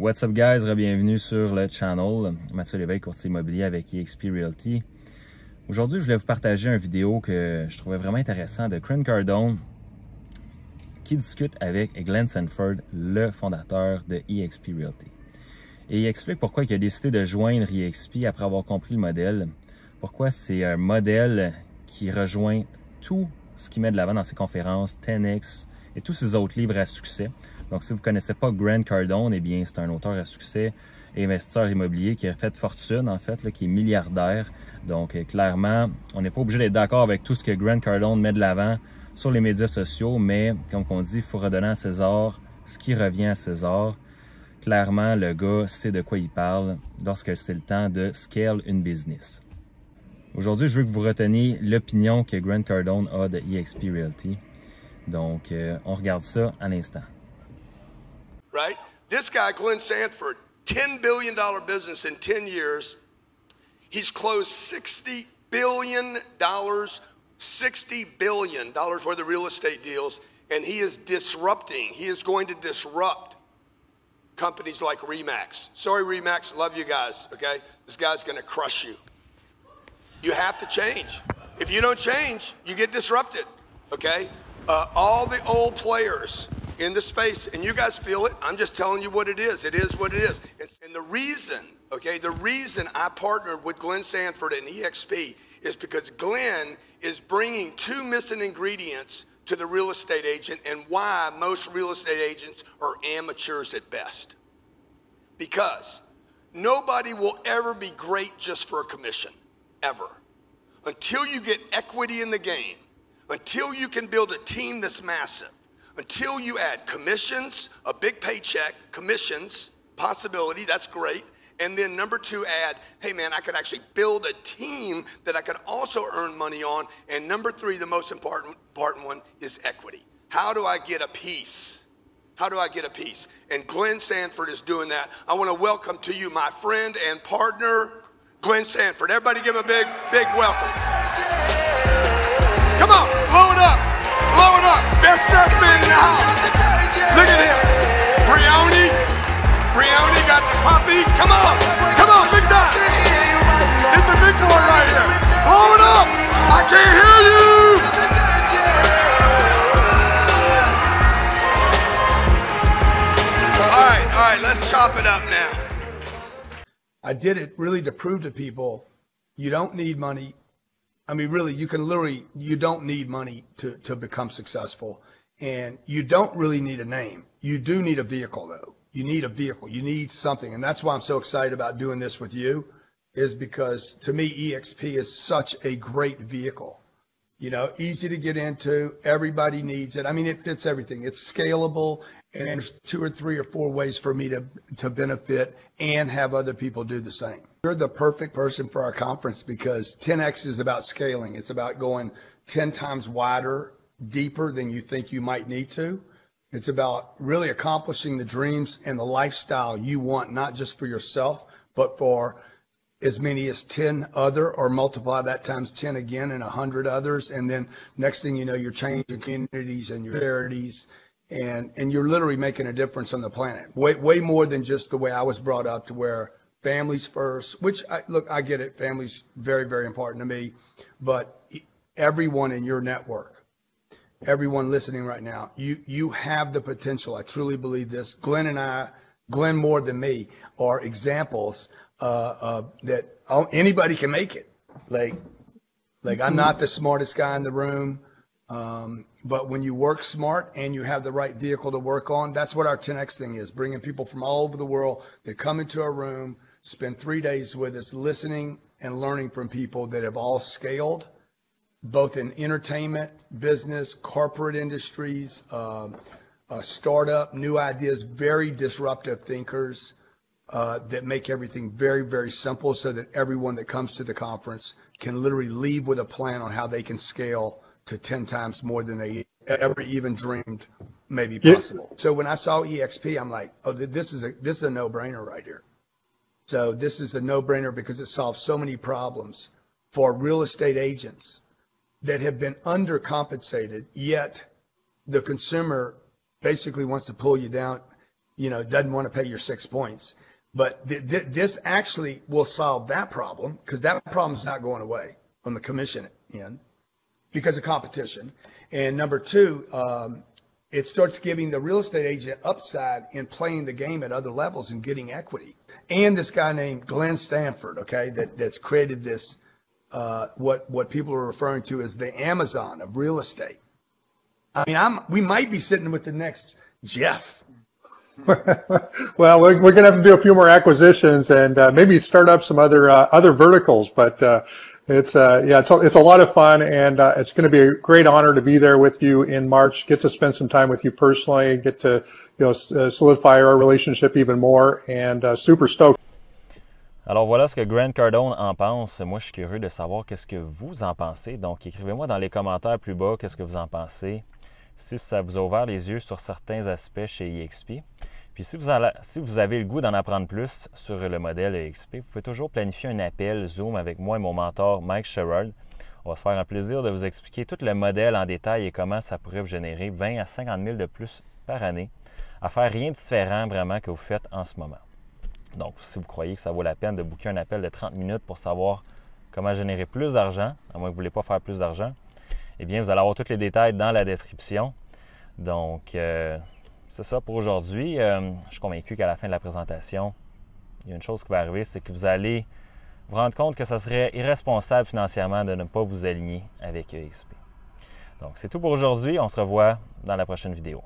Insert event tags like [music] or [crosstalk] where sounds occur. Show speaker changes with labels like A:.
A: What's up guys, bienvenue sur le channel. Mathieu Lévesque, courtier immobilier avec eXp Realty. Aujourd'hui, je voulais vous partager une vidéo que je trouvais vraiment intéressant de Grant Cardone qui discute avec Glenn Sanford, le fondateur de eXp Realty. Et il explique pourquoi il a décidé de joindre eXp après avoir compris le modèle. Pourquoi c'est un modèle qui rejoint tout ce qu'il met de l'avant dans ses conférences, 10X et tous ses autres livres à succès. Donc, si vous ne connaissez pas Grant Cardone, eh bien, c'est un auteur à succès investisseur immobilier qui a fait fortune, en fait, qui est milliardaire. Donc, euh, clairement, on n'est pas obligé d'être d'accord avec tout ce que Grant Cardone met de l'avant sur les médias sociaux, mais comme on dit, il faut redonner à César ce qui revient à César. Clairement, le gars sait de quoi il parle lorsque c'est le temps de scale une business. Aujourd'hui, je veux que vous reteniez l'opinion que Grant Cardone a de eXp Realty. Donc, euh, on regarde ça à l'instant.
B: Right? This guy, Glenn Sanford, $10 billion business in 10 years. He's closed $60 billion, $60 billion worth of real estate deals, and he is disrupting. He is going to disrupt companies like Remax. Sorry, Remax, love you guys, okay? This guy's gonna crush you. You have to change. If you don't change, you get disrupted, okay? Uh, all the old players in the space, and you guys feel it. I'm just telling you what it is. It is what it is. And the reason, okay, the reason I partnered with Glenn Sanford and EXP is because Glenn is bringing two missing ingredients to the real estate agent and why most real estate agents are amateurs at best. Because nobody will ever be great just for a commission, ever. Until you get equity in the game, until you can build a team that's massive, until you add commissions, a big paycheck, commissions, possibility, that's great. And then number two, add, hey man, I could actually build a team that I could also earn money on. And number three, the most important, important one is equity. How do I get a piece? How do I get a piece? And Glenn Sanford is doing that. I want to welcome to you my friend and partner, Glenn Sanford. Everybody give him a big, big welcome. Come on, man in the house. Look at him. Brioni. Brioni got the puppy. Come on. Come on, big time. It's a big boy right here. It up. I can't hear you. All right, all right, let's chop it up now.
C: I did it really to prove to people you don't need money. I mean, really, you can literally, you don't need money to, to become successful. And you don't really need a name. You do need a vehicle, though. You need a vehicle. You need something. And that's why I'm so excited about doing this with you, is because to me, EXP is such a great vehicle. You know, easy to get into. Everybody needs it. I mean, it fits everything. It's scalable, and there's two or three or four ways for me to to benefit and have other people do the same. You're the perfect person for our conference because 10x is about scaling. It's about going 10 times wider, deeper than you think you might need to. It's about really accomplishing the dreams and the lifestyle you want, not just for yourself, but for as many as 10 other or multiply that times 10 again and 100 others. And then next thing you know, you're changing communities and your charities and, and you're literally making a difference on the planet. Way, way more than just the way I was brought up to where families first, which I, look, I get it. Families very, very important to me, but everyone in your network, everyone listening right now, you, you have the potential. I truly believe this. Glenn and I, Glenn more than me, are examples uh, uh, that anybody can make it. Like, like I'm not the smartest guy in the room, um, but when you work smart and you have the right vehicle to work on, that's what our 10x thing is: bringing people from all over the world that come into our room, spend three days with us, listening and learning from people that have all scaled, both in entertainment, business, corporate industries, uh, uh, startup, new ideas, very disruptive thinkers uh, that make everything very, very simple so that everyone that comes to the conference can literally leave with a plan on how they can scale to 10 times more than they ever even dreamed may be possible. So when I saw EXP, I'm like, oh, this is a, this is a no-brainer right here. So this is a no-brainer because it solves so many problems for real estate agents that have been undercompensated, yet the consumer basically wants to pull you down you know, doesn't want to pay your six points. But th- th- this actually will solve that problem because that problem's not going away on the commission end because of competition. And number two, um, it starts giving the real estate agent upside in playing the game at other levels and getting equity. And this guy named Glenn Sanford, okay, that, that's created this, uh, what, what people are referring to as the Amazon of real estate. I mean, I'm, we might be sitting with the next Jeff. [laughs]
D: well, we're, we're going to have to do a few more acquisitions and uh, maybe start up some other uh, other verticals. But uh, it's uh, yeah, it's a, it's a lot of fun, and it's going to be a great honor to be there with you in March. Get to spend some time with you personally, get to you know solidify our relationship even more, and super stoked.
A: Alors voilà ce que Grant Cardone en pense. Moi, je suis curieux de savoir qu'est-ce que vous en pensez. Donc, écrivez-moi dans les commentaires plus bas qu'est-ce que vous en pensez. Si ça vous a ouvert les yeux sur certains aspects chez EXP. Puis si vous, avez le goût d'en apprendre plus sur le modèle EXP, vous pouvez toujours planifier un appel Zoom avec moi et mon mentor Mike Sherrod. On va se faire un plaisir de vous expliquer tout le modèle en détail et comment ça pourrait vous générer 20 à 50 000 de plus par année à faire rien de différent vraiment que vous faites en ce moment. Donc, si vous croyez que ça vaut la peine de booker un appel de 30 minutes pour savoir comment générer plus d'argent, à moins que vous ne voulez pas faire plus d'argent, eh bien, vous allez avoir tous les détails dans la description. Donc, euh, c'est ça pour aujourd'hui. Euh, je suis convaincu qu'à la fin de la présentation, il y a une chose qui va arriver, c'est que vous allez vous rendre compte que ce serait irresponsable financièrement de ne pas vous aligner avec EXP. Donc, c'est tout pour aujourd'hui. On se revoit dans la prochaine vidéo.